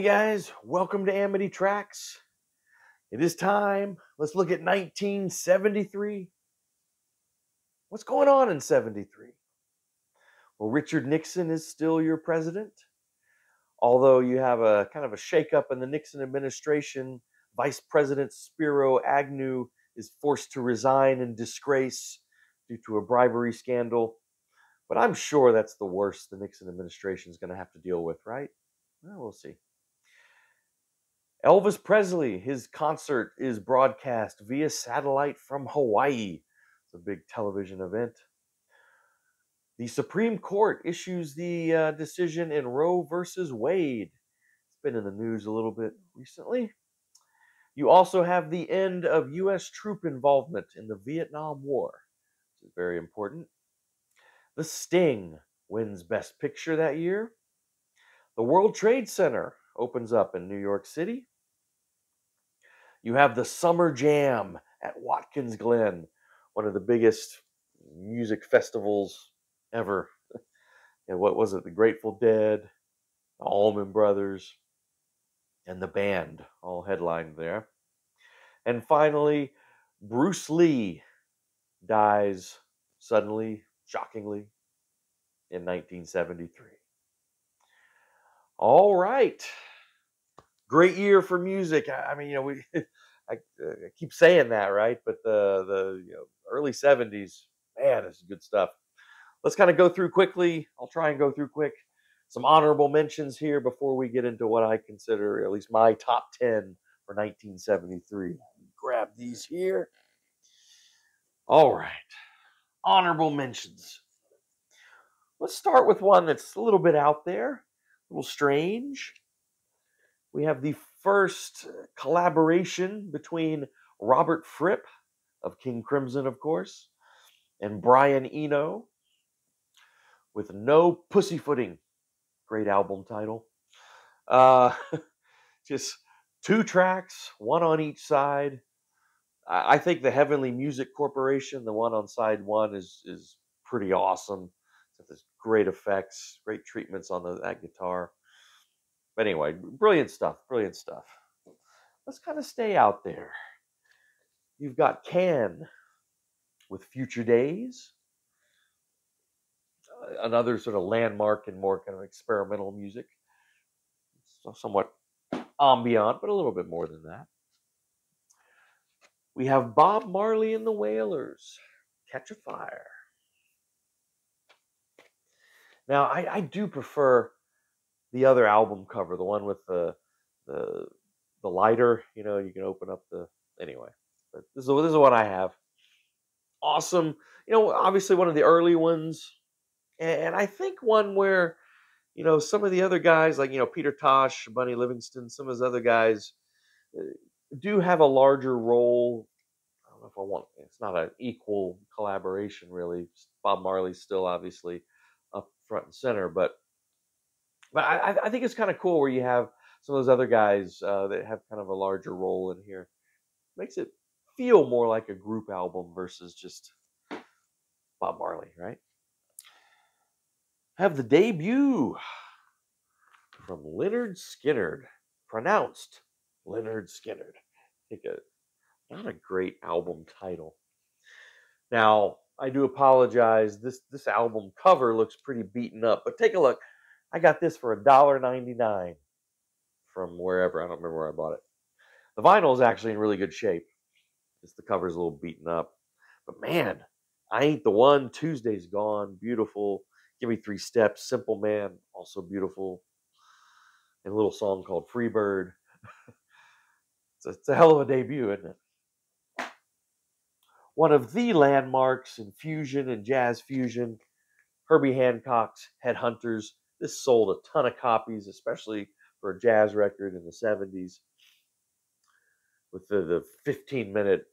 Hey guys, welcome to Amity Tracks. It is time. Let's look at 1973. What's going on in 73? Well, Richard Nixon is still your president. Although you have a kind of a shakeup in the Nixon administration, Vice President Spiro Agnew is forced to resign in disgrace due to a bribery scandal. But I'm sure that's the worst the Nixon administration is going to have to deal with, right? Well, we'll see. Elvis Presley, his concert is broadcast via satellite from Hawaii. It's a big television event. The Supreme Court issues the uh, decision in Roe versus Wade. It's been in the news a little bit recently. You also have the end of U.S. troop involvement in the Vietnam War, which is very important. The Sting wins Best Picture that year. The World Trade Center opens up in New York City. You have the Summer Jam at Watkins Glen, one of the biggest music festivals ever. and what was it? The Grateful Dead, the Allman Brothers, and the band all headlined there. And finally, Bruce Lee dies suddenly, shockingly, in 1973. All right great year for music. I, mean, you know, we I, I, keep saying that, right? But the the you know, early '70s, man, this is good stuff. Let's kind of go through quickly. I'll try and go through quick. Some honorable mentions here before we get into what I consider at least my top ten for 1973. Grab these here. All right, honorable mentions. Let's start with one that's a little bit out there, a little strange we have the first collaboration between Robert Fripp of King Crimson, of course, and Brian Eno with No Pussyfooting. Great album title. Uh, just two tracks, one on each side. I, think the Heavenly Music Corporation, the one on side one, is is pretty awesome. It's got this great effects, great treatments on the, that guitar. But anyway, brilliant stuff, brilliant stuff. Let's kind of stay out there. You've got Can with Future Days, uh, another sort of landmark and more kind of experimental music. So somewhat ambient, but a little bit more than that. We have Bob Marley and the Wailers, Catch a Fire. Now, I, I do prefer the other album cover, the one with the the the lighter. You know, you can open up the anyway. But this is this is what I have. Awesome. You know, obviously one of the early ones, and I think one where you know some of the other guys like you know Peter Tosh, Bunny Livingston, some of those other guys uh, do have a larger role. I don't know if I want. It's not an equal collaboration really. Bob Marley's still obviously up front and center, but but I, I think it's kind of cool where you have some of those other guys uh, that have kind of a larger role in here. Makes it feel more like a group album versus just Bob Marley, right? Have the debut from Lynyrd Skynyrd, pronounced Leonard Skynyrd. I think a not a great album title. Now, I do apologize. This this album cover looks pretty beaten up, but take a look. I got this for $1.99 from wherever. I don't remember where I bought it. The vinyl is actually in really good shape. Just the cover's a little beaten up. But man, I ain't the one. Tuesday's gone. Beautiful. Give me three steps. Simple man, also beautiful. And a little song called Freebird. it's, a, it's a hell of a debut, isn't it? One of the landmarks in fusion and jazz fusion, Herbie Hancock's Headhunters this sold a ton of copies, especially for a jazz record in the 70s with the, the 15 minute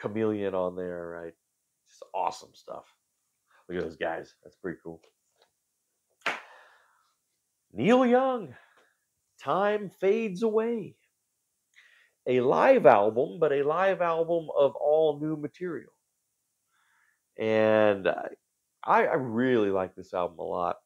chameleon on there, right? Just awesome stuff. Look at those guys. That's pretty cool. Neil Young, Time Fades Away. A live album, but a live album of all new material. And I, I really like this album a lot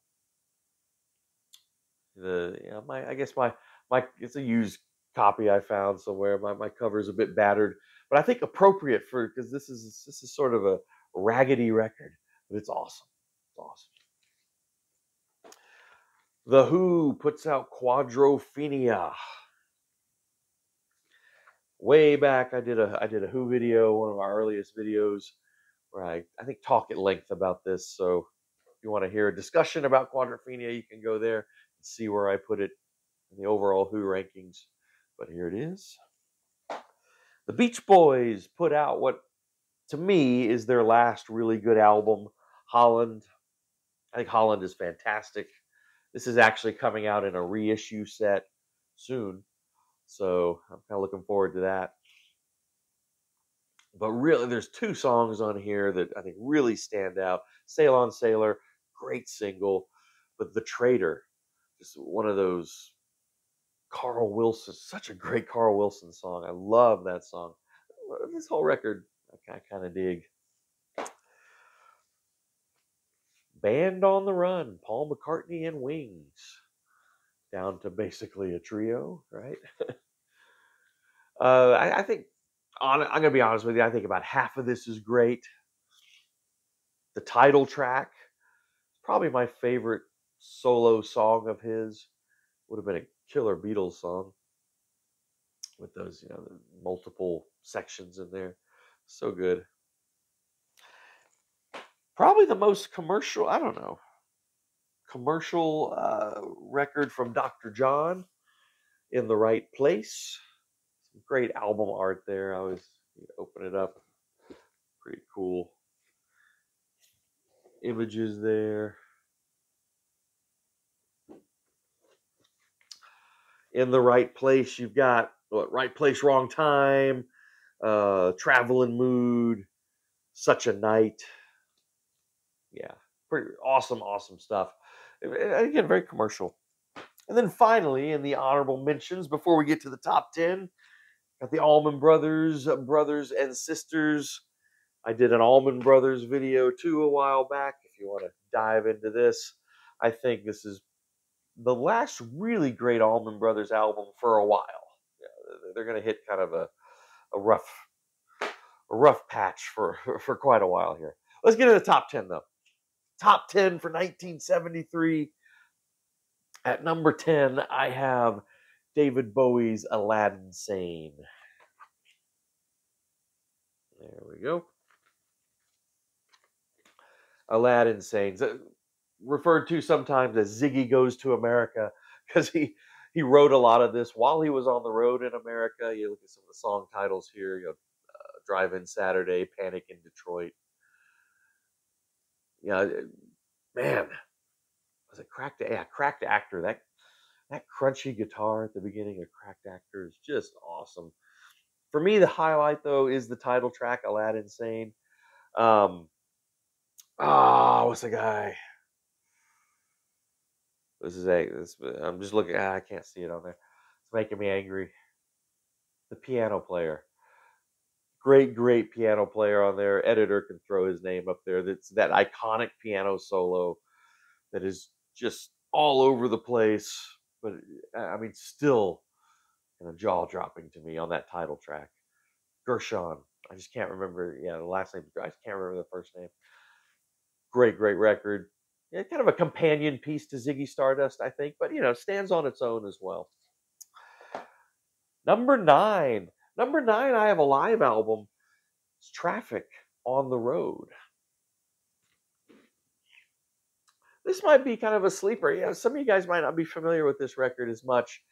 the you know, my I guess my my it's a used copy I found somewhere. My my cover is a bit battered, but I think appropriate for because this is this is sort of a raggedy record, but it's awesome. It's awesome. The Who puts out Quadrophenia. Way back, I did a I did a Who video, one of our earliest videos, where I I think talk at length about this. So if you want to hear a discussion about Quadrophenia, you can go there see where I put it in the overall Who rankings. But here it is. The Beach Boys put out what to me is their last really good album, Holland. I think Holland is fantastic. This is actually coming out in a reissue set soon. So I'm kind of looking forward to that. But really, there's two songs on here that I think really stand out. Sail on Sailor, great single. But The Traitor, just one of those Carl Wilson, such a great Carl Wilson song. I love that song. This whole record, I kind of dig. Band on the Run, Paul McCartney and Wings, down to basically a trio, right? uh, I, I, think, on, I'm going to be honest with you, I think about half of this is great. The title track, probably my favorite solo song of his, would have been a killer Beatles song with those, you know, multiple sections in there. So good probably the most commercial, I don't know, commercial uh, record from Dr. John in the right place. Some great album art there. I always open it up. Pretty cool images there. In the right place, you've got what right place, wrong time, uh, traveling mood, such a night yeah, pretty awesome, awesome stuff. Again, very commercial. And then finally, in the honorable mentions, before we get to the top 10, got the Allman Brothers, Brothers and Sisters. I did an Allman Brothers video too a while back. If you want to dive into this, I think this is the last really great Allman Brothers album for a while. Yeah, they're going to hit kind of a, a rough a rough patch for for quite a while here. Let's get to the top 10 though top 10 for 1973. At number 10, I have David Bowie's Aladdin Sane. There we go. Aladdin Sane, referred to sometimes as Ziggy Goes to America, because he, he wrote a lot of this while he was on the road in America. You look at some of the song titles here, you know, uh, Drive In Saturday, Panic in Detroit, you know, man, was it cracked? Yeah, cracked actor. That that crunchy guitar at the beginning of Cracked Actor is just awesome. For me, the highlight though is the title track, Aladdin Sane. Um, ah, oh, what's the guy? This is a. This, I'm just looking. Ah, I can't see it on there. It's making me angry. The piano player great, great piano player on there. Editor can throw his name up there. That's that iconic piano solo that is just all over the place. But I mean, still you know, jaw dropping to me on that title track. Garson. I just can't remember. Yeah, the last name. I just can't remember the first name. Great, great record. Yeah, kind of a companion piece to Ziggy Stardust, I think, but you know, stands on its own as well. Number nine, Number nine, I have a live album. It's Traffic on the Road. This might be kind of a sleeper. Yeah, some of you guys might not be familiar with this record as much.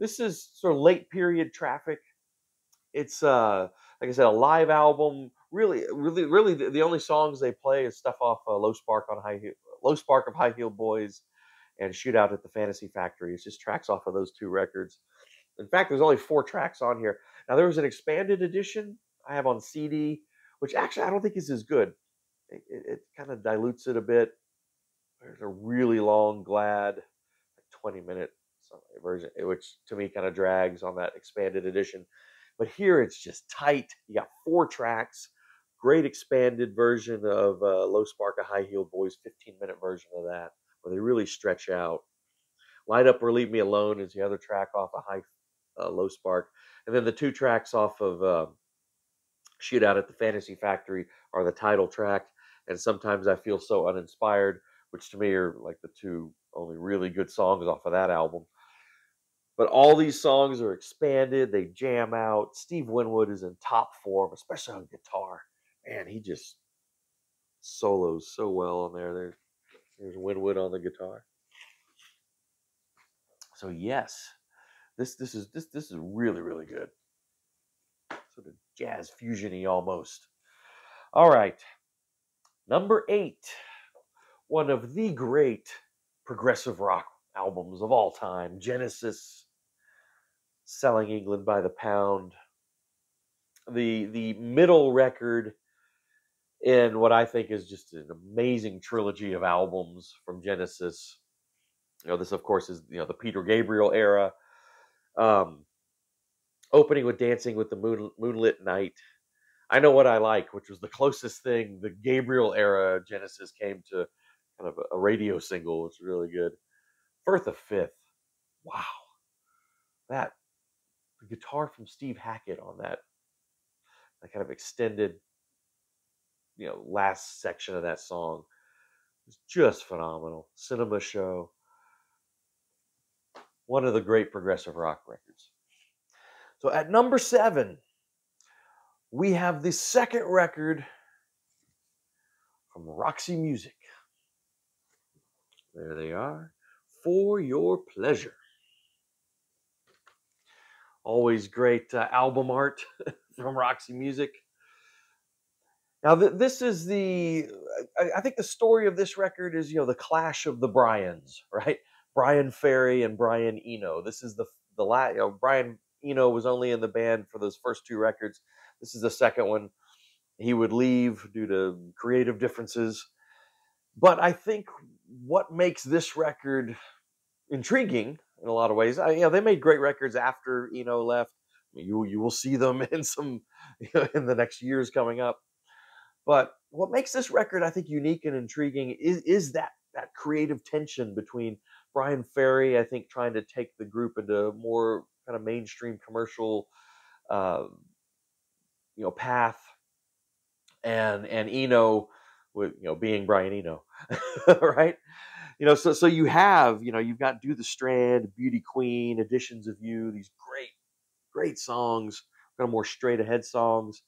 This is sort of late period Traffic. It's uh, like I said, a live album. Really, really, really, the, only songs they play is stuff off uh, Low Spark on High Low Spark of High Heel Boys, and Shootout at the Fantasy Factory. It's just tracks off of those two records. In fact, there's only four tracks on here. Now there was an expanded edition I have on CD, which actually I don't think is as good. It, it, it kind of dilutes it a bit. There's a really long Glad, like 20 minute version, eh, which to me kind of drags on that expanded edition. But here it's just tight. You got four tracks, great expanded version of uh, Low Spark, a High Heel Boys, 15 minute version of that, where they really stretch out. Light Up or Leave Me Alone is the other track off of High uh, Low Spark. And then the two tracks off of uh, Shootout at the Fantasy Factory are the title track. And sometimes I feel so uninspired, which to me are like the two only really good songs off of that album. But all these songs are expanded, they jam out. Steve Winwood is in top form, especially on guitar. Man, he just solos so well on there. There's, there's Winwood on the guitar. So yes, this this is this this is really really good. Sort of jazz fusiony almost. All right, number eight, one of the great progressive rock albums of all time, Genesis, selling England by the pound. The the middle record in what I think is just an amazing trilogy of albums from Genesis. You know, this of course is you know the Peter Gabriel era. Um, opening with Dancing with the Moon, Moonlit Knight. I know what I like, which was the closest thing the Gabriel era Genesis came to kind of a, radio single. It's really good. Firth of Fifth. Wow. That the guitar from Steve Hackett on that, that kind of extended, you know, last section of that song was just phenomenal. Cinema show one of the great progressive rock records. So at number seven, we have the second record from Roxy Music. There they are. For Your Pleasure. Always great uh, album art from Roxy Music. Now, th- this is the, I-, I think the story of this record is, you know, the clash of the Brians, right? Bryan Ferry and Brian Eno. This is the the last. You know, Brian Eno was only in the band for those first two records. This is the second one. He would leave due to creative differences. But I think what makes this record intriguing in a lot of ways, I, you know, they made great records after Eno left. You you will see them in some you know, in the next years coming up. But what makes this record, I think, unique and intriguing is is that that creative tension between Bryan Ferry, I think, trying to take the group into more kind of mainstream commercial, uh, you know, path, and and Eno, with you know, being Brian Eno, right? You know, so so you have, you know, you've got Do the Strand, Beauty Queen, Editions of You, these great, great songs, kind of more straight ahead songs.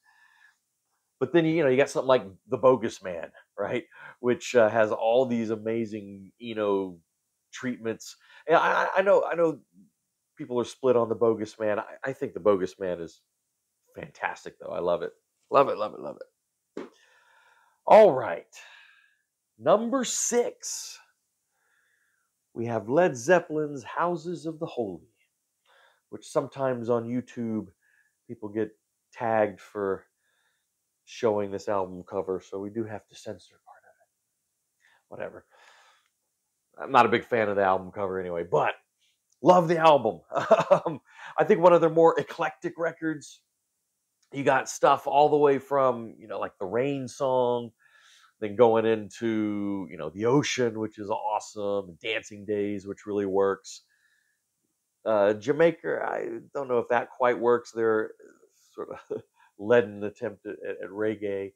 But then you know you got something like The Bogus Man, right, which uh, has all these amazing you know treatments. And I, I know, I know, people are split on the bogus man. I, I think the bogus man is fantastic, though. I love it, love it, love it, love it. All right, number six. We have Led Zeppelin's Houses of the Holy, which sometimes on YouTube people get tagged for showing this album cover, so we do have to censor part of it. Whatever. I'm not a big fan of the album cover anyway, but love the album. um, I think one of their more eclectic records. You got stuff all the way from you know like the Rain song, then going into you know the Ocean, which is awesome, Dancing Days, which really works. Uh, Jamaica, I don't know if that quite works. They're sort of leaden attempt at, at reggae.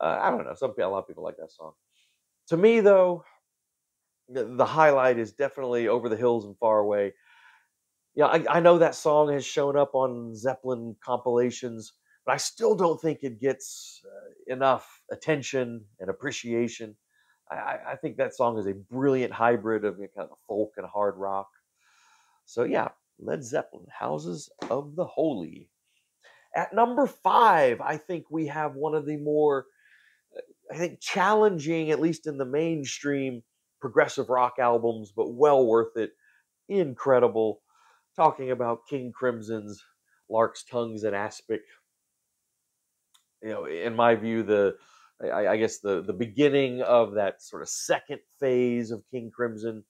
Uh, I don't know. Some a lot of people like that song. To me, though, the, highlight is definitely over the hills and far away. Yeah, I, I know that song has shown up on Zeppelin compilations, but I still don't think it gets uh, enough attention and appreciation. I, I, think that song is a brilliant hybrid of kind of folk and hard rock. So yeah, Led Zeppelin, Houses of the Holy. At number five, I think we have one of the more, I think, challenging, at least in the mainstream, progressive rock albums, but well worth it. Incredible. Talking about King Crimson's Larks' Tongues in Aspic. You know, in my view, the I, I, guess the the beginning of that sort of second phase of King Crimson,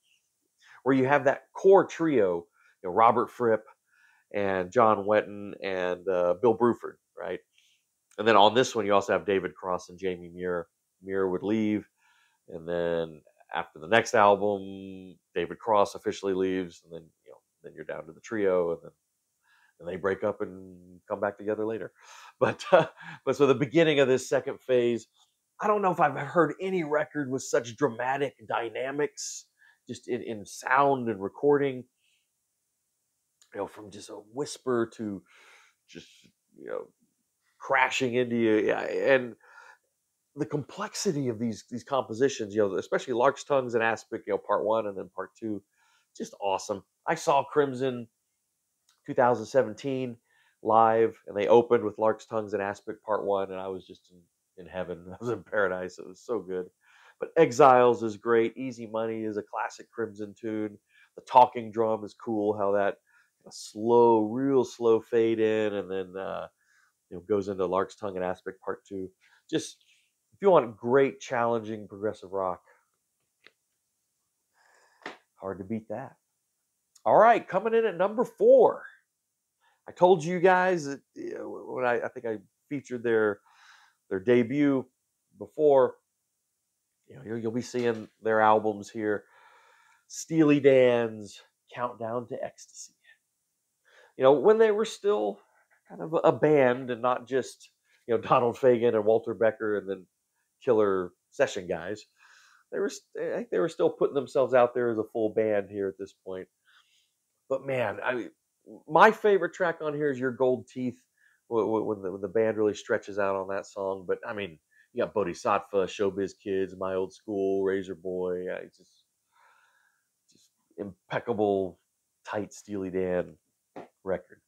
where you have that core trio, you know, Robert Fripp and John Wetton and uh, Bill Bruford, right? And then on this one, you also have David Cross and Jamie Muir. Muir would leave, and then after the next album, David Cross officially leaves, and then you know, then you're down to the trio, and then and they break up and come back together later. But uh, but so the beginning of this second phase, I don't know if I've heard any record with such dramatic dynamics, just in, in sound and recording. You know, from just a whisper to just you know crashing into you, yeah, and the complexity of these these compositions, you know, especially Larks' Tongues in Aspic, you know, part one and then part two, just awesome. I saw Crimson 2017 live, and they opened with Larks' Tongues in Aspic Part One, and I was just in, in heaven. I was in paradise. It was so good. But Exiles is great. Easy Money is a classic Crimson tune. The talking drum is cool. How that slow, real slow fade in, and then uh, you know goes into Larks' Tongue in Aspic Part Two. Just if you want great, challenging progressive rock, hard to beat that. All right, coming in at number four. I told you guys that you know, when I, I think I featured their their debut before. You know, you'll be seeing their albums here. Steely Dan's Countdown to Ecstasy. You know, when they were still kind of a band and not just you know Donald Fagen and Walter Becker and then killer session guys. They were, I think they were still putting themselves out there as a full band here at this point. But man, I mean, my favorite track on here is Your Gold Teeth when the, when the band really stretches out on that song. But I mean, you got Bodhisattva, Showbiz Kids, My Old School, Razor Boy. Yeah, just, just impeccable, tight Steely Dan record.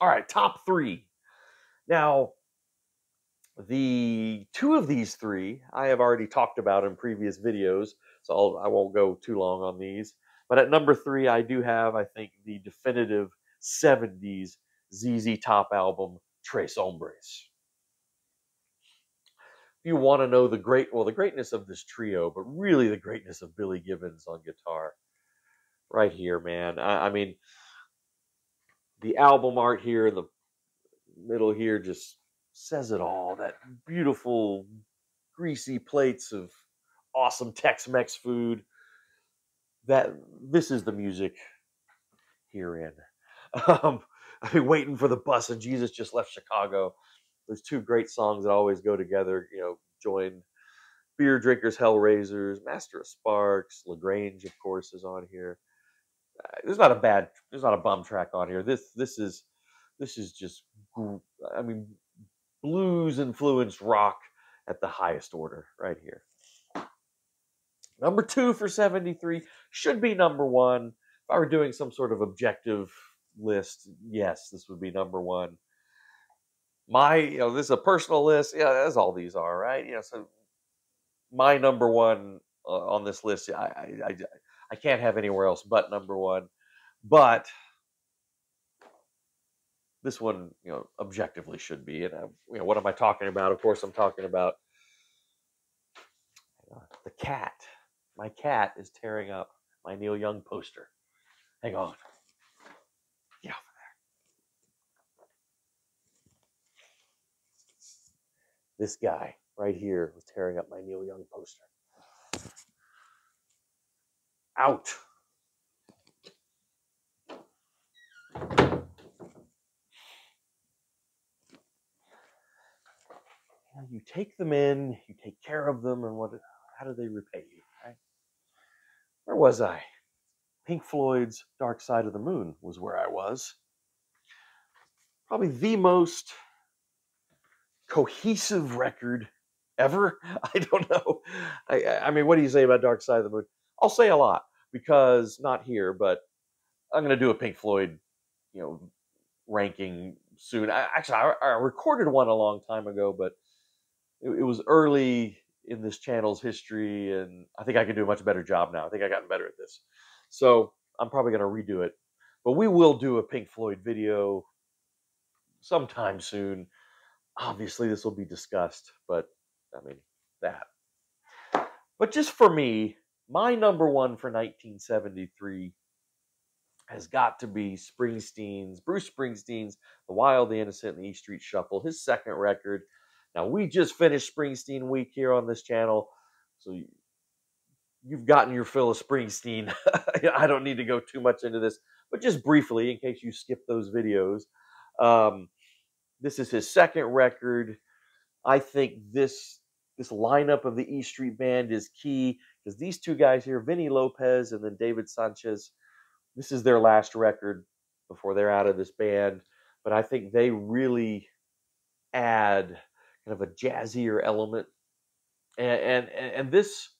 All right, top three. Now, the two of these three I have already talked about in previous videos, so I'll, I will not go too long on these. But at number three, I do have, I think, the definitive 70s ZZ Top album, Tres Hombres. If you want to know the great, well, the greatness of this trio, but really the greatness of Billy Gibbons on guitar, right here, man. I, I mean, the album art here in the middle here just says it all. That beautiful, greasy plates of awesome Tex-Mex food that this is the music herein. Um, I've been waiting for the bus, and Jesus just left Chicago. There's two great songs that always go together. You know, join Beer Drinkers, Hellraisers, Master of Sparks, La Grange, of course, is on here. Uh, there's not a bad, there's not a bum track on here. This, this is, this is just, I mean, blues influenced rock at the highest order right here. Number two for 73 should be number one. If I were doing some sort of objective list, yes, this would be number one. My, you know, this is a personal list. Yeah, as all these are, right? You know, so my number one uh, on this list, I, I, I, I can't have anywhere else but number one. But this one, you know, objectively should be. And I, you know, what am I talking about? Of course, I'm talking about the cat my cat is tearing up my Neil Young poster. Hang on. Get over there. This guy right here was tearing up my Neil Young poster. Out. You take them in, you take care of them, and what? How do they repay you? Where was I? Pink Floyd's Dark Side of the Moon was where I was. Probably the most cohesive record ever. I don't know. I, I mean, what do you say about Dark Side of the Moon? I'll say a lot because not here, but I'm going to do a Pink Floyd, you know, ranking soon. I, actually, I, I, recorded one a long time ago, but it, it was early in this channel's history, and I think I can do a much better job now. I think I gotten better at this, so I'm probably going to redo it. But we will do a Pink Floyd video sometime soon. Obviously, this will be discussed, but I mean that. But just for me, my number one for 1973 has got to be Springsteen's, Bruce Springsteen's The Wild, the Innocent, and the East Street Shuffle, his second record. Now, we just finished Springsteen week here on this channel. So you've gotten your fill of Springsteen. I don't need to go too much into this, but just briefly, in case you skip those videos, um, this is his second record. I think this this lineup of the E Street Band is key because these two guys here, Vini Lopez and then David Sancious, this is their last record before they're out of this band. But I think they really add kind of a jazzier element, and and and this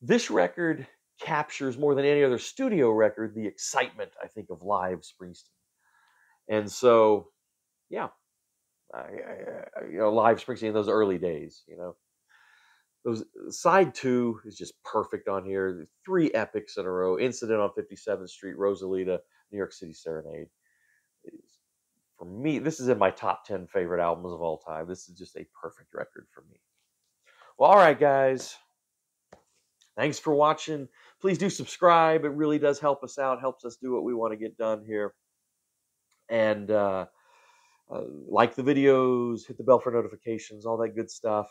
this record captures more than any other studio record the excitement I think of live Springsteen, and so yeah, I, I, you know live Springsteen in those early days, you know. Those side two is just perfect on here. Three epics in a row: "Incident on 57th Street," "Rosalita," "New York City Serenade." For me, this is in my top 10 favorite albums of all time. This is just a perfect record for me. Well, all right, guys. Thanks for watching. Please do subscribe. It really does help us out, helps us do what we want to get done here. And uh, uh, like the videos, hit the bell for notifications, all that good stuff.